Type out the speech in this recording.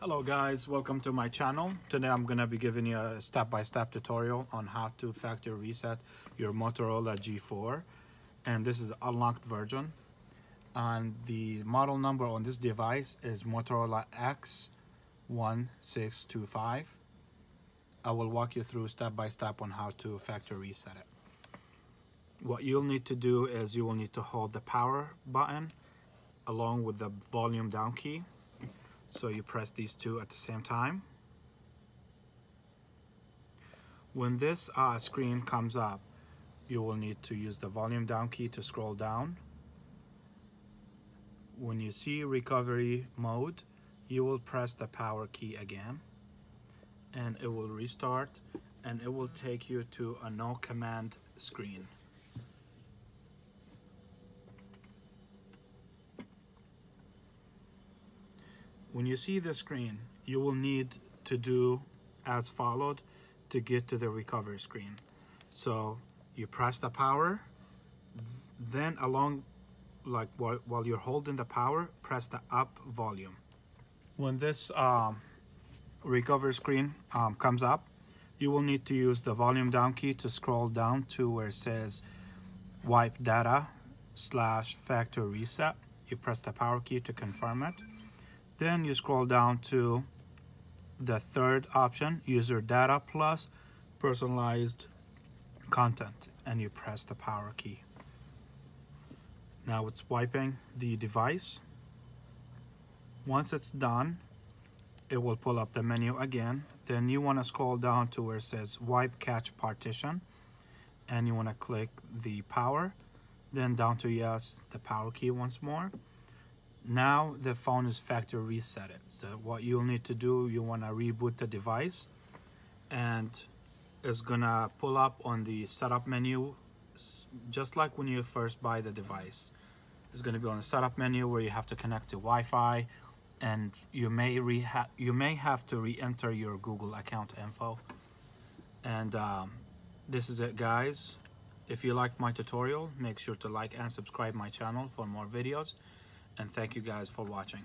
Hello guys, welcome to my channel. Today I'm going to be giving you a step-by-step -step tutorial on how to factory reset your Motorola G4 and this is unlocked version and the model number on this device is Motorola XT1625. I will walk you through step-by-step -step on how to factory reset it. What you'll need to do is you will need to hold the power button along with the volume down key so you press these two at the same time. When this uh, screen comes up, you will need to use the volume down key to scroll down. When you see recovery mode, you will press the power key again and it will restart and it will take you to a no command screen. When you see the screen, you will need to do as followed to get to the recovery screen. So you press the power, then along, like while, while you're holding the power, press the up volume. When this um, recovery screen um, comes up, you will need to use the volume down key to scroll down to where it says wipe data slash factory reset. You press the power key to confirm it. Then you scroll down to the third option, user data plus personalized content, and you press the power key. Now it's wiping the device. Once it's done, it will pull up the menu again. Then you want to scroll down to where it says wipe cache partition and you want to click the power. Then down to yes, the power key once more now the phone is factory reset it so what you'll need to do you want to reboot the device and it's gonna pull up on the setup menu. Just like when you first buy the device it's to be on the setup menu where you have to connect to Wi-Fi and you may re you may have to re-enter your Google account info. And um, this is it guys. If you liked my tutorial make sure to like and subscribe my channel for more videos and thank you guys for watching.